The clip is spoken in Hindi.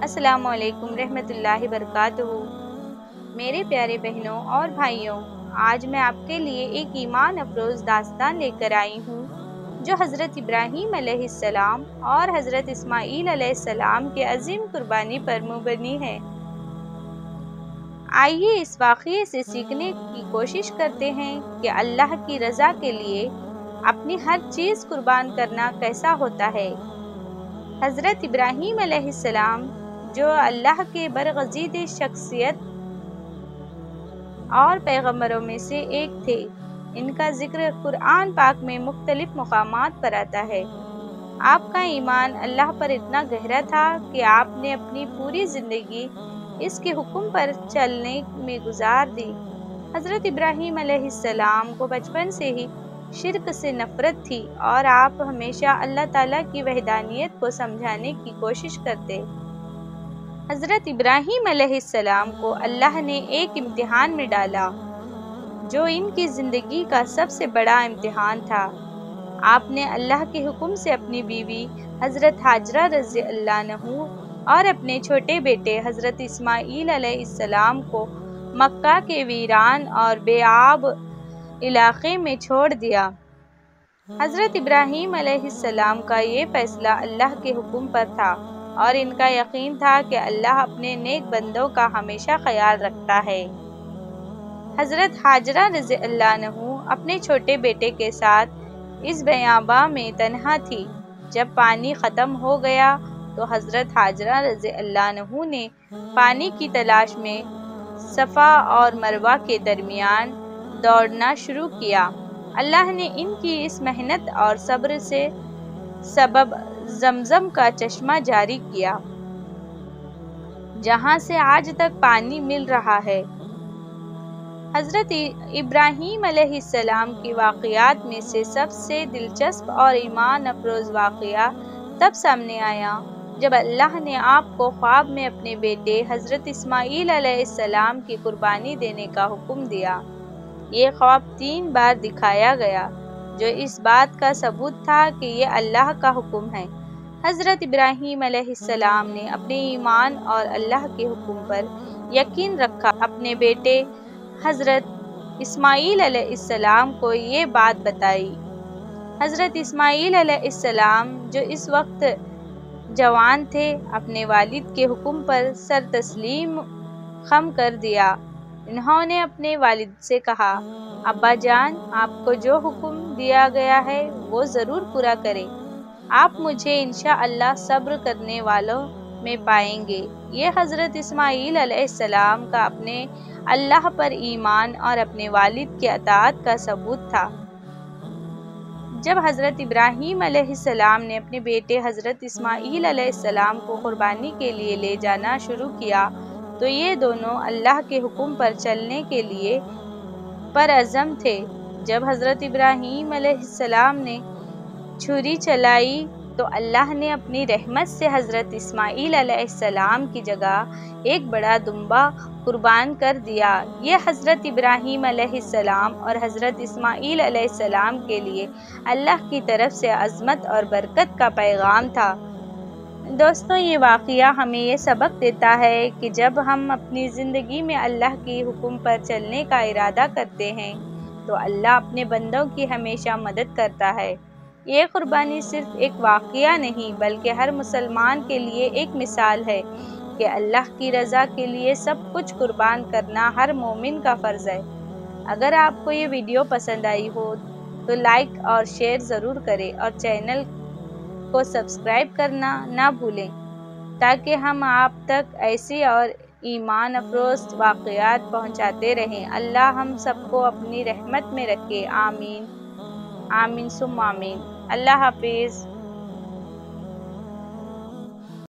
अस्सलाम वालेकुम रहमतुल्लाहि वबरकातुहू। मेरे प्यारे बहनों और भाइयों, आज मैं आपके लिए एक ईमान अफरोज़ दास्तान लेकर आई हूँ, जो हज़रत इब्राहीम अलैहिस्सलाम और हज़रत इस्माईल अलैहिस्सलाम के अजीम कुर्बानी पर मुबनी है। आइए इस वाक़े से सीखने की कोशिश करते हैं कि अल्लाह की रज़ा के लिए अपनी हर चीज़ कुर्बान करना कैसा होता है। हज़रत इब्राहीम अलैहिस्सलाम जो अल्लाह के बरगजीद शख्सियत और पैगम्बरों में से एक थे। इनका ज़िक्र कुरान पाक में मुख्तलिफ़ मकाम पर आता है। आपका ईमान अल्लाह पर इतना गहरा था कि आपने अपनी पूरी ज़िंदगी इसके हुक्म पर चलने में गुजार दी। हज़रत इब्राहीम अलैहिस्सलाम को बचपन से ही शिरक से नफ़रत थी और आप हमेशा अल्लाह ताला की वहदानियत को समझाने की कोशिश करते। हज़रत इब्राहीम अलैहिस्सलाम को अल्लाह ने एक इम्तिहान में डाला, जो इनकी ज़िंदगी का सबसे बड़ा इम्तिहान था। आपने अल्लाह के हुक्म से अपनी बीवी हज़रत हाजरा रज़ी अल्लाह और अपने छोटे बेटे हज़रत इस्माईल अलैहिस्सलाम को मक्का के वीरान और बेआब इलाके में छोड़ दिया। हज़रत इब्राहीम अलैहिस्सलाम का ये फ़ैसला अल्लाह के हुक्म पर था और इनका यकीन था कि अल्लाह अपने नेक बंदों का हमेशा ख्याल रखता है। हज़रत हाजरा रज़ी अल्लाह अपने छोटे बेटे के साथ इस बयाबा में तनहा थी। जब पानी ख़त्म हो गया तो हज़रत हाजरा रज़ी अल्लाह ने पानी की तलाश में सफ़ा और मरवा के दरमियान दौड़ना शुरू किया। अल्लाह ने इनकी इस मेहनत और सब्र से सबब जमजम का चश्मा जारी किया, जहाँ से आज तक पानी मिल रहा है। हज़रत इब्राहीम अलैहिस्सलाम की वाक़यात में से सबसे दिलचस्प और ईमान अफरोज़ वाक़ तब सामने आया, जब अल्लाह ने आपको ख्वाब में अपने बेटे हज़रत इस्माईल अलैहिस्सलाम की कुर्बानी देने का हुक्म दिया। ये ख्वाब तीन बार दिखाया गया, जो इस बात का सबूत था कि ये अल्लाह का हुक्म है। हज़रत इब्राहीम अलैहिस्सलाम ने अपने ईमान और अल्लाह के हुक्म पर यकीन रखा। अपने बेटे हज़रत इस्माईल अलैहिस्सलाम को ये बात बताई। हज़रत इस्माईल अलैहिस्सलाम जो इस वक्त जवान थे, अपने वालिद के हुक्म पर सर तस्लीम खम कर दिया। इन्होंने अपने वालिद से कहा, अब्बा जान, आपको जो हुक्म दिया गया है, वो ज़रूर पूरा करें। आप मुझे इनशा अल्लाह सब्र करने वालों में पाएँगे। ये हज़रत इस्माईल अलैहिस्सलाम का अपने अल्लाह पर ईमान और अपने वालिद के अतात का सबूत था। जब हज़रत इब्राहीम अलैहिस्सलाम ने अपने बेटे हज़रत इस्माईल अलैहिस्सलाम को कुर्बानी के लिए ले जाना शुरू किया तो ये दोनों अल्लाह के हुक्म पर चलने के लिए पर अज़म थे। जब हज़रत इब्राहीम अलैहिस्सलाम ने छुरी चलाई तो अल्लाह ने अपनी रहमत से हज़रत इस्माईल अलैहिस्सलाम की जगह एक बड़ा दुम्बा कुर्बान कर दिया। ये हज़रत इब्राहीम अलैहिस्सलाम और हज़रत इस्माईल अलैहिस्सलाम के लिए अल्लाह की तरफ़ से अज़मत और बरकत का पैगाम था। दोस्तों, ये वाक़ हमें ये सबक देता है कि जब हम अपनी ज़िंदगी में अल्लाह की हुक्म पर चलने का इरादा करते हैं तो अल्लाह अपने बंदों की हमेशा मदद करता है। ये क़ुरबानी सिर्फ़ एक वाक़ नहीं, बल्कि हर मुसलमान के लिए एक मिसाल है कि अल्लाह की रज़ा के लिए सब कुछ कुर्बान करना हर मोमिन का फ़र्ज़ है। अगर आपको ये वीडियो पसंद आई हो तो लाइक और शेयर ज़रूर करें और चैनल को सब्सक्राइब करना ना भूलें, ताकि हम आप तक ऐसी और ईमान अफरोज वाक़ात पहुँचाते रहें। अल्लाह हम सबको अपनी रहमत में रखे। आमीन। आमीन सुम आमीन। अल्लाह हाफिज़।